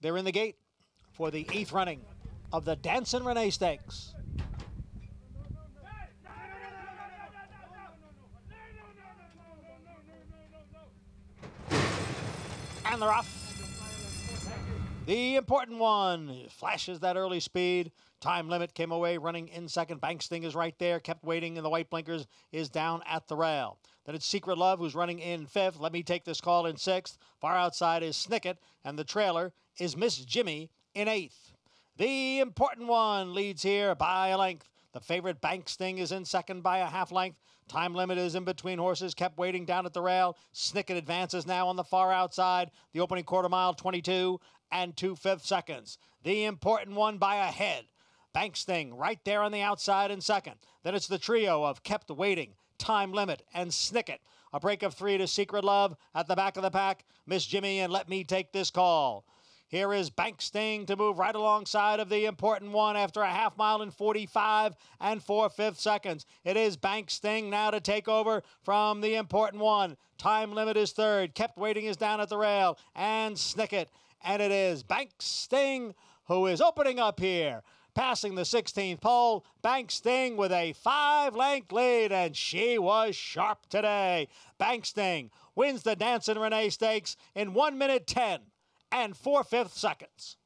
They're in the gate for the eighth running of the Dancin Renee Stakes. And they're off. The important one flashes that early speed. Time limit came away running in second. Bank Sting is right there, kept waiting, and the white blinkers is down at the rail. Then it's Secret Love who's running in fifth. Let me take this call in sixth. Far outside is Snicket, and the trailer is Miss Jimmy in eighth. The important one leads here by a length. The favorite Bank Sting is in second by a half length. Time limit is in between horses, kept waiting down at the rail. Snicket advances now on the far outside. The opening quarter mile, 22 and two fifth seconds. The important one by a head. Bank Sting right there on the outside in second. Then it's the trio of Kept Waiting, Time Limit, and Snicket. A break of three to Secret Love at the back of the pack. Miss Jimmy and Let Me Take This Call. Here is Bank Sting to move right alongside of the important one after a half mile in 45 and 4 fifth seconds. It is Bank Sting now to take over from the important one. Time limit is third. Kept waiting is down at the rail. And Snicket. And it is Bank Sting who is opening up here. Passing the 16th pole, Bank Sting with a five length lead, and she was sharp today. Bank Sting wins the Dancin Renee Stakes in 1 minute 10 and 4 fifth seconds.